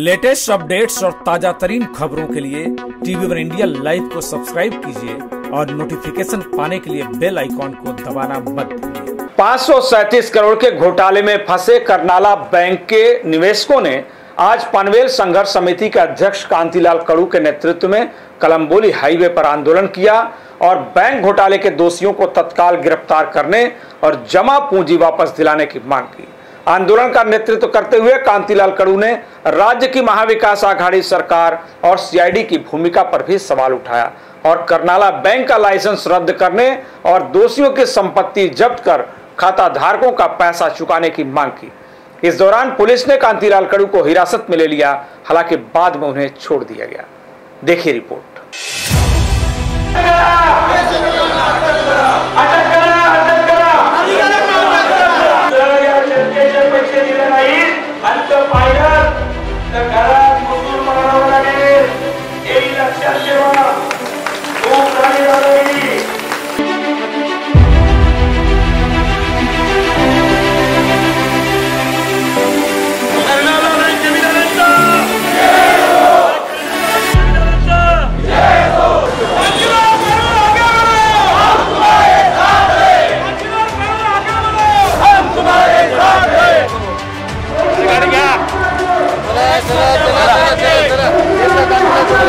Latest updates और ताज़ा तरीन खबरों के लिए टीवी वन इंडिया लाइव को सब्सक्राइब कीजिए और नोटिफिकेशन पाने के लिए बेल आइकॉन को दबाना मत भूलिए। पाँच करोड़ के घोटाले में फंसे करनाला बैंक के निवेशकों ने आज पनवेल संघर्ष समिति के अध्यक्ष कांतिलाल कड़ू के नेतृत्व में कलम्बोली हाईवे पर आंदोलन किया और बैंक घोटाले के दोषियों को तत्काल गिरफ़्तार करने और जमा पूंजी वापस दिलाने की मांग की। आंदोलन का नेतृत्व करते हुए कांतिलाल कड़ू ने राज्य की महाविकास आघाड़ी सरकार और सीआईडी की भूमिका पर भी सवाल उठाया और करनाला बैंक का लाइसेंस रद्द करने और दोषियों की संपत्ति जब्त कर खाता धारकों का पैसा चुकाने की मांग की। इस दौरान पुलिस ने कांतिलाल कड़ू को हिरासत में ले लिया, हालाँकि बाद में उन्हें छोड़ दिया गया। देखिए रिपोर्ट।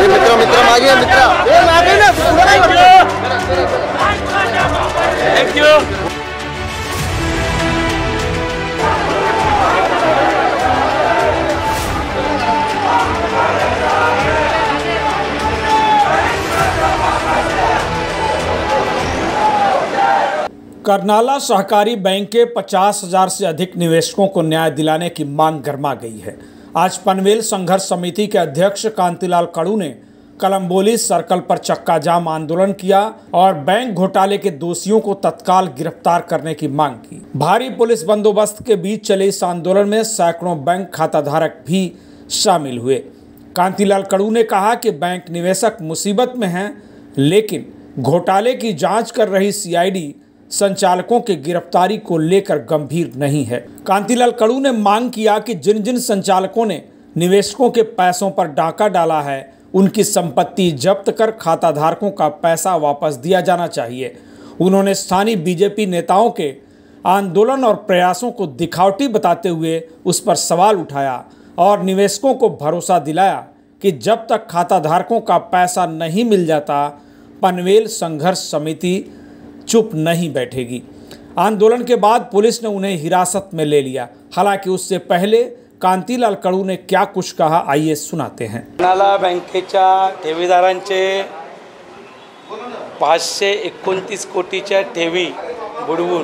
मित्र मित्र ये, मित्र। करनाला सहकारी बैंक के पचास हज़ार से अधिक निवेशकों को न्याय दिलाने की मांग गर्मा गई है। आज पनवेल संघर्ष समिति के अध्यक्ष कांतिलाल कड़ू ने कलम्बोली सर्कल पर चक्का जाम आंदोलन किया और बैंक घोटाले के दोषियों को तत्काल गिरफ़्तार करने की मांग की। भारी पुलिस बंदोबस्त के बीच चले इस आंदोलन में सैकड़ों बैंक खाताधारक भी शामिल हुए। कांतिलाल कड़ू ने कहा कि बैंक निवेशक मुसीबत में हैं, लेकिन घोटाले की जाँच कर रही सीआईडी संचालकों के गिरफ्तारी को लेकर गंभीर नहीं है। कांतिलाल कड़ू ने मांग किया कि जिन जिन संचालकों ने निवेशकों के पैसों पर डाका डाला है, उनकी संपत्ति जब्त कर खाताधारकों का पैसा वापस दिया जाना चाहिए। उन्होंने स्थानीय बीजेपी नेताओं के आंदोलन और प्रयासों को दिखावटी बताते हुए उस पर सवाल उठाया और निवेशकों को भरोसा दिलाया कि जब तक खाताधारकों का पैसा नहीं मिल जाता, पनवेल संघर्ष समिति चुप नहीं बैठेगी। आंदोलन के बाद पुलिस ने उन्हें हिरासत में ले लिया। हालाँकि उससे पहले कांतीलाल कड़ू ने क्या कुछ कहा, आइए सुनाते हैं। नाला बँकेच्या ठेवीदारांचे पाचशे एकोणतीस कोटीच्या ठेवी बुडवून,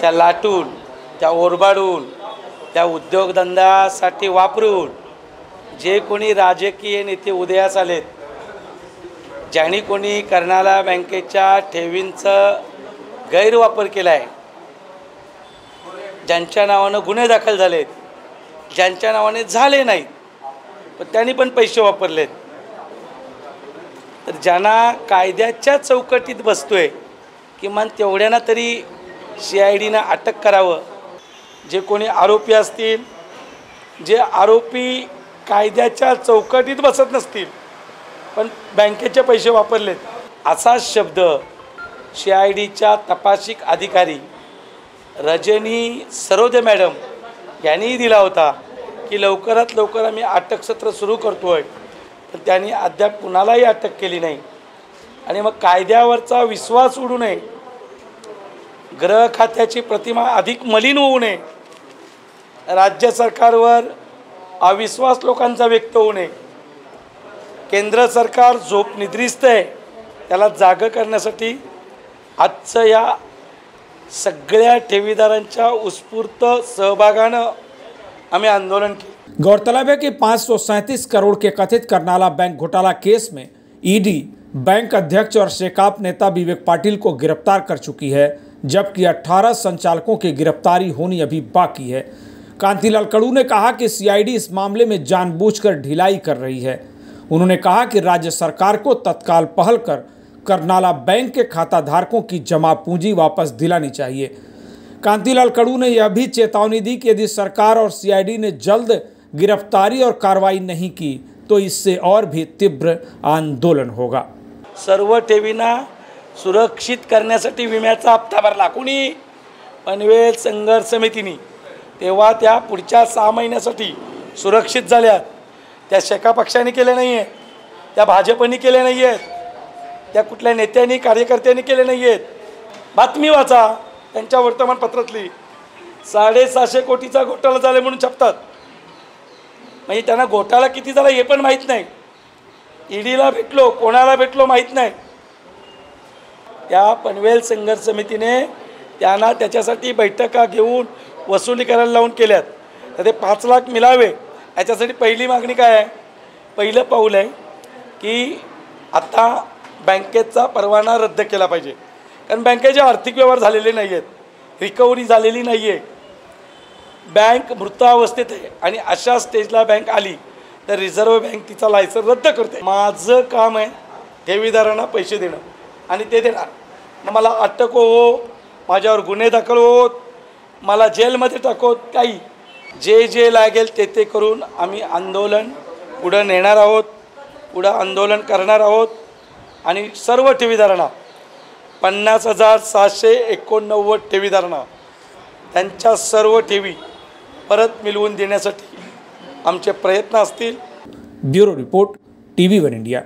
त्या लाटून, त्या ओरबाडून, त्या उद्योगधंद्यासाठी वापरून जे कोणी राजकीय नेते उदयास आलेत ज्यांनी कोणी कर्नाला बँकेच्या ठेवींचं गैरवापर केला आहे ज्यांच्या नावानं गुन्हे दाखल झालेत ज्यांच्या नावाने झाले नाहीत पण त्यांनी पण पैसे वापरलेत. तर ज्यांना कायद्याच्या चौकटीत बसतोय किमान तेवढ्यांना तरी सी आय डीनं अटक करावं. जे कोणी आरोपी असतील जे आरोपी कायद्याच्या चौकटीत बसत नसतील पण बँकेचे पैसे वापरलेत. असा शब्द सी आय डीच्या तपासिक अधिकारी रजनी सरोदे मॅडम यांनीही दिला होता की लवकरात लवकर आम्ही अटक सत्र सुरू करतो आहे पण त्यांनी अद्याप कुणालाही अटक केली नाही. आणि मग कायद्यावरचा विश्वास उडू नये. ग्रह खात्याची प्रतिमा अधिक मलिन होऊ नये. राज्य सरकारवर अविश्वास लोकांचा व्यक्त होऊ नये. केंद्र सरकार झोप निद्रिस्त आहे, त्याला जागं करण्यासाठी आजचं या सगळ्या ठेवीदारांच्या उत्स्फूर्त सहभागानं आम्ही आंदोलन केलं. गौरतलब है कि पाँच करोड़ के कथित करनाला बैंक घोटाला केस में ईडी, बैंक अध्यक्ष और शेकाप नेता विवेक पाटिल को गिरफ़्तार कर चुकी है, जबकि 18 संचालकों की गिरफ्तारी होनी अभी बाकी है। कांतिलाल कड़ू ने कहा कि सीआईडी इस मामले में जानबूझकर ढिलाई कर रही है। उन्होंने कहा कि राज्य सरकार को तत्काल पहल कर करनाला बैंक के खाता धारकों की जमा पूंजी वापस दिलानी चाहिए। कांतिलाल कड़ू ने यह भी चेतावनी दी कि यदि सरकार और सीआईडी ने जल्द गिरफ्तारी और कार्रवाई नहीं की तो इससे और भी तीव्र आंदोलन होगा। सर्व ठेवींना सुरक्षित करण्यासाठी विम्याचा हप्ता भरला. कुणी? पनवेल संघर्ष समितीने. तेव्हा सहा महिन्यासाठी सुरक्षित झाल्यात. त्या शेका पक्षाने केले नाही आहे त्या भाजपनी केले नाही आहेत त्या कुठल्या नेत्यांनी कार्यकर्त्यांनी केले नाही आहेत बातमी वाचा त्यांच्या वर्तमानपत्रातली. साडेसहाशे कोटीचा घोटाळा झाला म्हणून छापतात. म्हणजे त्यांना घोटाळा किती झाला हे पण माहीत नाही. ईडीला भेटलो कोणाला भेटलो माहीत नाही. त्या पनवेल संघर्ष समितीने त्यांना त्याच्यासाठी बैठका घेऊन वसुली करायला लावून केल्यात. तर ते पाच लाख मिळावे. याच्यासाठी पहिली मागणी काय आहे? पहिलं पाऊल आहे की आता बँकेचा परवाना रद्द केला पाहिजे. कारण बँकेचे आर्थिक व्यवहार झालेले नाही आहेत रिकव्हरी झालेली नाही आहे बँक मृतावस्थेत आहे आणि अशा स्टेजला बँक आली तर रिझर्व्ह बँक तिचा लायसन रद्द करते. माझं काम आहे ठेवीदारांना पैसे देणं आणि ते देणार. मग मला अटक हो माझ्यावर गुन्हे दाखल होत मला जेलमध्ये टाकवत काही जे जे लागेल ते ते करून आम्ही आंदोलन पुढं नेणार आहोत पुढं आंदोलन करणार आहोत. आणि सर्व ठेवीदारांना पन्नास हजार सहाशे एकोणनव्वद ठेवीदारांना त्यांच्या सर्व ठेवी परत मिळवून देण्यासाठी आमचे प्रयत्न असतील. Bureau report T V one India.